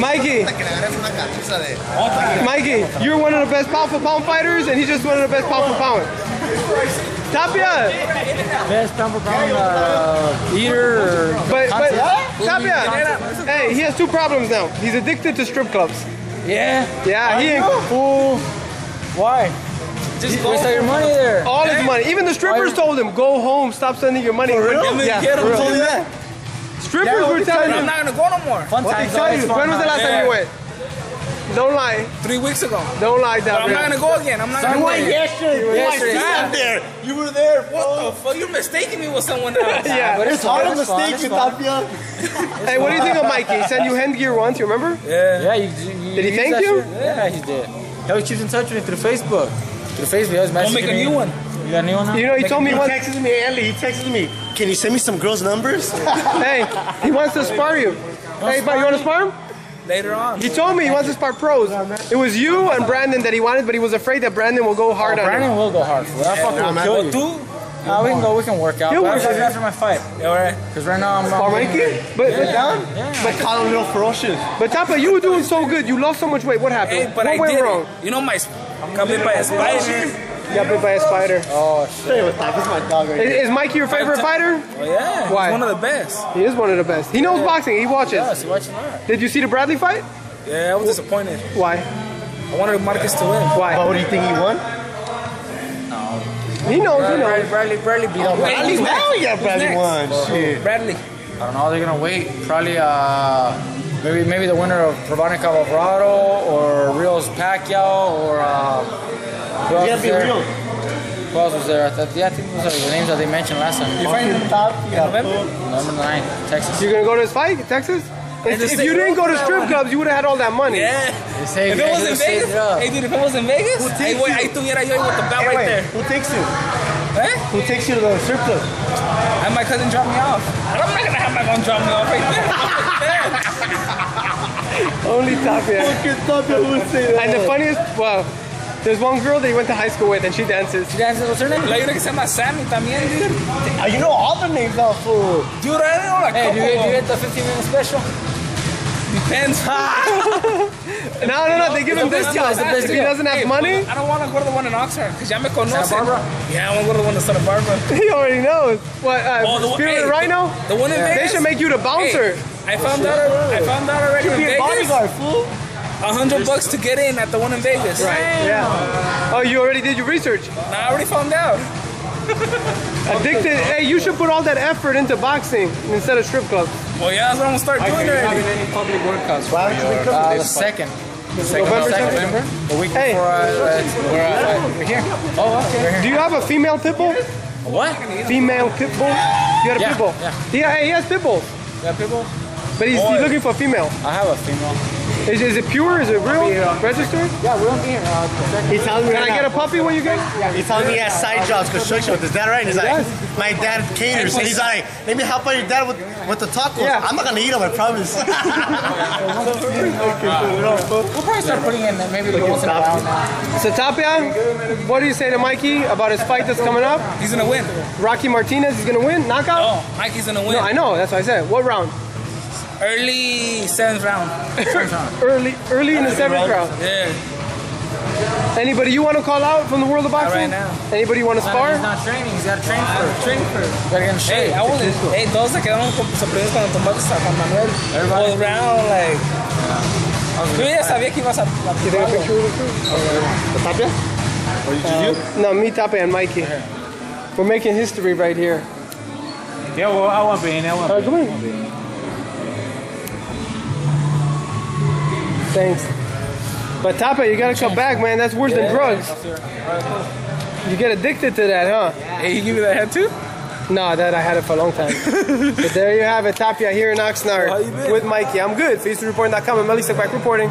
Mikey. que le agarres una camisa de. Mikey, you're one of the best pound for pound fighters, and he's just one of the best pound for pound. Tapia, Best pound for pound uh, eater but but Tapia, hey, he has two problems now. He's addicted to strip clubs. Yeah. Yeah, he ain't Fool. Why? Just waste all your money there. all his money. Even the strippers told him, "Go home, stop sending your money." For real? Yeah, Get for real. told you that? Strippers Yeah, were what telling I'm him. not gonna go no more. Fun What they times. tell you? When was the huh? last time you went? Don't lie. Three weeks ago. Don't lie, But I'm not gonna go again. I'm not gonna go again. yesterday. Yesterday. You were there. You were there. What the fuck? You're mistaking me with someone else. Yeah. But It's hard to mistake it's you, fun. Tapia. Hey, what do you think of Mikey? He sent you headgear once. You remember? Yeah. Yeah, you, you, Did he use thank you? Yeah, he did. He always keeps in touch with me through Facebook. Through Facebook, he always messaging me. We'll make a new one. You got a new one now? You know, he told me He once. texted me, Elie. He texted me. Can you send me some girls' numbers? Hey, he wants to spar you. Hey, but you want to spar him? Later on. He told me he wants to spar pros. It was you and Brandon that he wanted, but he was afraid that Brandon will go oh, hard Oh, on him. Brandon will go hard for that. fucker will man. kill you. Two. Nah, we can go. We can work out. He'll work after, out. after my fight, Yeah, alright. because right now I'm. Spar I'm Mikey? But, but, down? Yeah. But call a little ferocious. but Tapia, you were doing so good. You lost so much weight. What happened? Hey, but what I went did wrong? it. You know my got bit by a spider. Got bit by a spider. Oh shit. Stay. This is my dog right Is, here. is Mikey your favorite fighter? Oh yeah. Why? He's one of the best. He is one of the best. He knows boxing. He watches. Yes, you watching that? Did you see the Bradley fight? Yeah, I was disappointed. Why? I wanted Marquez to win. But Why? what do you think he won? He knows. He Bradley, knows. Bradley, Bradley beat up. Wait, who's next? Hell yeah, Who's Bradley next? won. Shit. Bradley. I don't know. They're gonna wait. Probably uh, maybe maybe the winner of Provodnikov Alvarado or Rios Pacquiao or uh, who else You was gotta be there? real. Who else was there? I thought, yeah, I think those are the names that they mentioned last time. You find Tapia, November? fool. November 9th, Texas. You're gonna go to this fight, Texas? If, if you didn't go to strip clubs, you would have had all that money. Yeah. If it was he in Vegas, hey dude, if it was in Vegas, Who hey, takes wait, you? I tuviera yo with the belt Hey, right wait, there. Who takes you? Eh? Who takes you to the strip club? And my cousin dropped me off. I'm not gonna have my mom drop me off right there. Only Tapia. Fucking Tapia would say that. And the funniest, well, there's one girl that he went to high school with, and she dances. You guys, what's her name? La una que se llama Sammy también, dude. Ah, you know all the names now, fool. Dude, I know like Hey, do you, couple do you of get the 15 minute special? Depends. No, no, no, they give him discounts. the best If he deal. doesn't have Hey, money, I don't want to go to the one in Oxnard because ya me conocen. Barbara? Yeah, I want to go to the one in Santa Barbara. he already knows. What, uh, Oh, the one- Spirit hey, Rhino? The one in They Vegas. should make you the bouncer. Hey, I found out. I found out already in Be a bodyguard, fool. A hundred bucks to get in at the one in Vegas. Right, yeah. Oh, you already did your research. Nah, I already found out. Addicted. Hey, you should put all that effort into boxing instead of strip clubs. Well, yeah, that's what I'm gonna start doing already. any public workouts Why don't you for make your, up uh, the this second. The second, November second second? November? The week Hey. before uh, uh, we're, uh, we're here. Oh, okay. We're here. Do you have a female pit bull? What? Female pit bull? You got a Yeah, pit bull? yeah. Yeah, hey, he has pit bulls, Yeah, people? but he's, he's looking for a female. I have a female. Is, is it pure? Is it real? Registered? Yeah, we don't be here. Uh, the. He tells me Can I right get a puppy when you get? He tells me he has side jobs, construction with that right? And he's like, my dad caters. And he's like, let me help out your dad with, with the tacos. Yeah. I'm not gonna eat them, I promise. We'll probably start putting in maybe like once in a while now. So Tapia, what do you say to Mikey about his fight that's coming up? He's gonna win. Rocky Martinez is gonna win, knockout? Oh, Mikey's gonna win. No, I know. That's what I said. What round? Early seventh round. Early, early in the seventh round. Yeah. Anybody you want to call out from the world of boxing? right now. Anybody you want to He's spar? not training. He's got to train first. Ah, train for. Gotta get in shape. Hey, I wasn't. Hey, todos se quedaron como sorprendidos cuando tomaste a Juan Manuel. Everybody- All round, like. Ah, yo ya sabía que ibas a. You take a picture with us? Tapia? Or you just you? No, me, Tapia, and Mikey. We're making history right here. Yeah, well, I want to be in. I want All right, come in. Thanks. But Tapia, you gotta come back, man. That's worse than drugs. You get addicted to that, huh? Hey, you give me that head too? No, that I had it for a long time. but there you have it, Tapia here in Oxnard How you been? with Mikey. I'm good. FaceReport.com and Melissa back reporting.